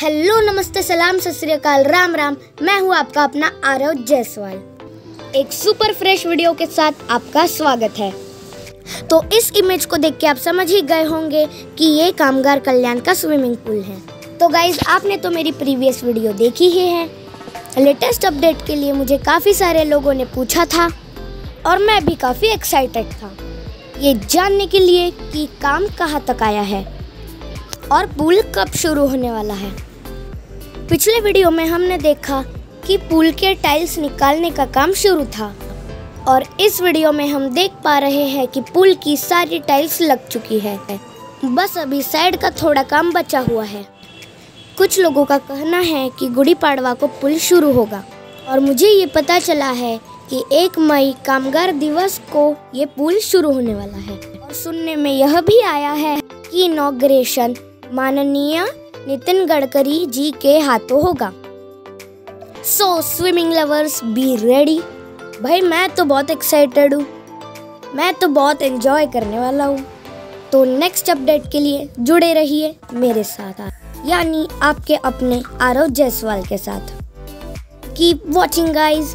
Hello, नमस्ते, सलाम, सत राम राम। मैं हूँ आपका अपना आरव जायसवाल। एक सुपर फ्रेश वीडियो के साथ आपका स्वागत है। तो इस इमेज को देख के आप समझ ही गए होंगे कि ये कामगार कल्याण का स्विमिंग पूल है। तो गाइज़ आपने तो मेरी प्रीवियस वीडियो देखी ही है। लेटेस्ट अपडेट के लिए मुझे काफ़ी सारे लोगों ने पूछा था और मैं भी काफ़ी एक्साइटेड था। ये जानने के लिए कि काम कहाँ तक आया है और पुल कब शुरू होने वाला है। पिछले वीडियो में हमने देखा कि पुल के टाइल्स निकालने का काम शुरू था। और इस वीडियो में हम देख पा रहे हैं कि पुल की सारी टाइल्स लग चुकी है। बस अभी साइड का थोड़ा काम बचा हुआ है। कुछ लोगों का कहना है कि गुड़ी पाड़वा को पुल शुरू होगा। और मुझे ये पता चला है कि एक मई कामगार दिवस को ये पुल शुरू होने वाला है। और सुनने में यह भी आया है कि इनॉग्रेशन माननीय नितिन गडकरी जी के हाथों होगा। So swimming lovers be ready भाई, मैं तो बहुत एक्साइटेड हूँ। मैं तो बहुत एंजॉय करने वाला हूँ। तो नेक्स्ट अपडेट के लिए जुड़े रहिए मेरे साथ यानी आपके अपने आरव जायसवाल के साथ। Keep watching guys